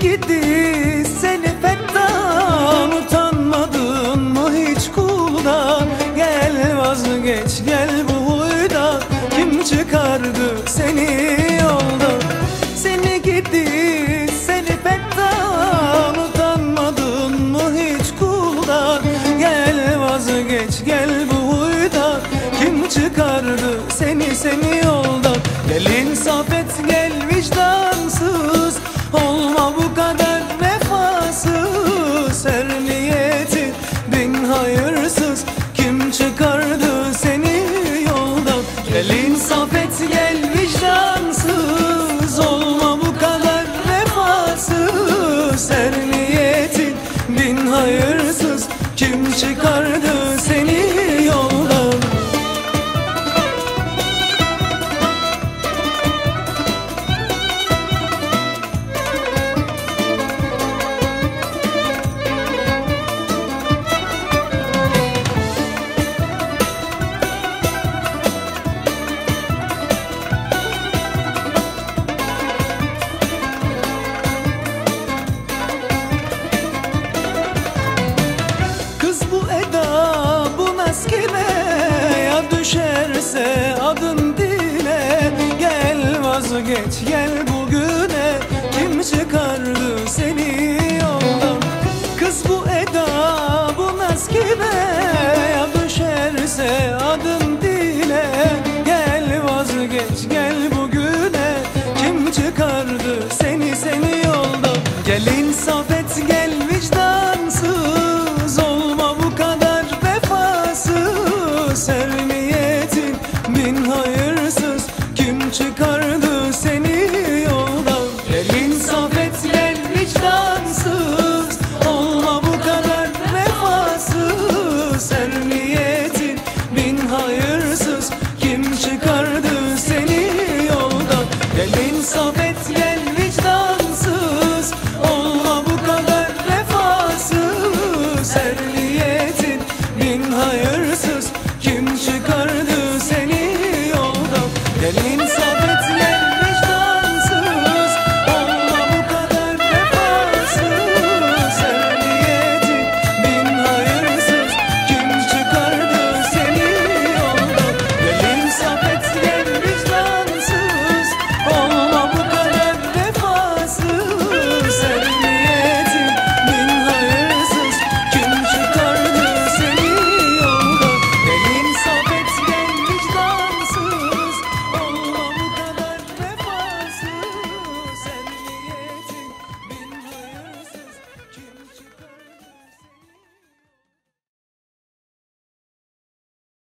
gidi seni fettan. Utanmadın mı hiç kuldan Gel vazgeç gel bu huydan Kim çıkardı seni yoldan Seni gidi seni fettan. Utanmadın mı hiç kuldan Gel vazgeç gel İnsaf gel vicdansız Olma bu kadar vefasız. Her niyetin bin hayırsız. Kim çıkardı da bu meskine Ya düşerse adın dile. Gel vazgeç gel bugüne Kim çıkardı seni yoldan? Kız bu eda bu meskine Ya düşerse adın dile. Gel vazgeç gel hayır.